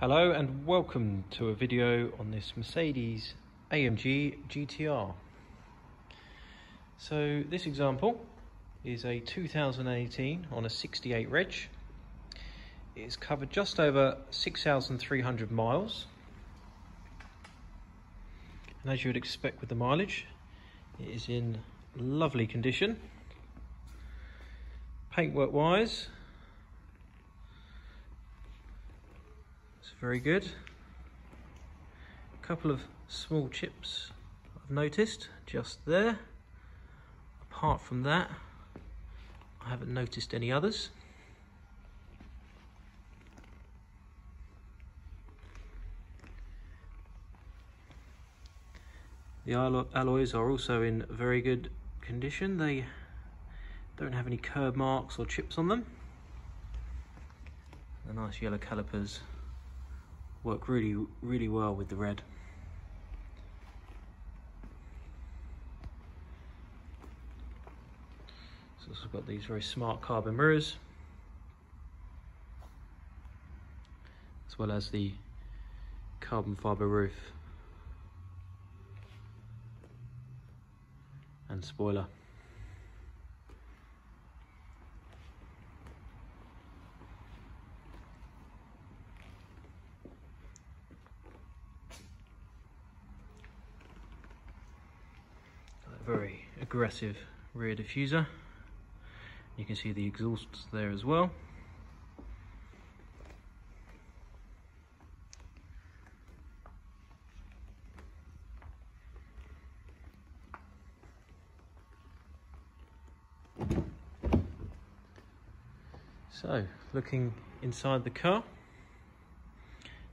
Hello and welcome to a video on this Mercedes AMG GTR. So this example is a 2018 on a 68 reg. It's covered just over 6,300 miles. And as you would expect with the mileage, it is in lovely condition. Paintwork wise, very good. A couple of small chips I've noticed just there. Apart from that, I haven't noticed any others. The alloys are also in very good condition. They don't have any curb marks or chips on them. The nice yellow calipers work really, really well with the red. So it's got these very smart carbon mirrors, as well as the carbon fibre roof and spoiler. very aggressive rear diffuser. You can see the exhausts there as well. So, looking inside the car,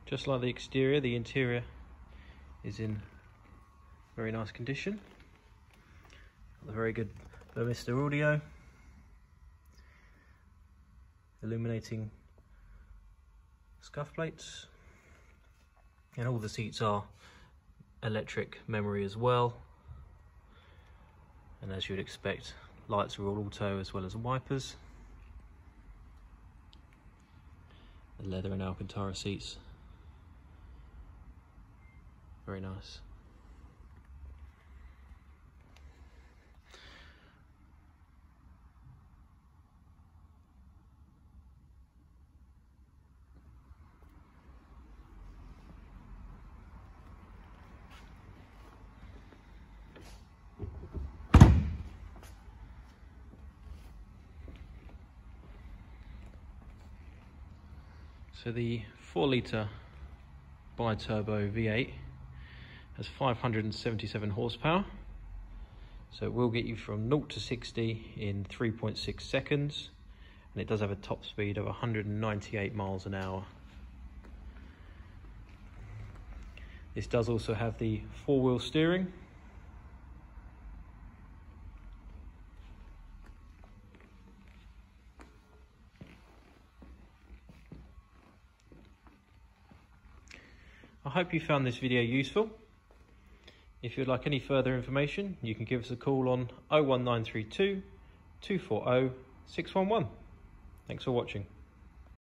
just like the exterior, the interior is in very nice condition the very good Burmester audio, illuminating scuff plates, and all the seats are electric memory as well. And as you'd expect, lights are all auto as well as wipers. The leather and Alcantara seats, very nice. So the 4 litre bi-turbo V8 has 577 horsepower. So it will get you from 0 to 60 in 3.6 seconds. And it does have a top speed of 198 miles an hour. This does also have the four-wheel steering I hope you found this video useful. If you'd like any further information, you can give us a call on 01932 240 611. Thanks for watching.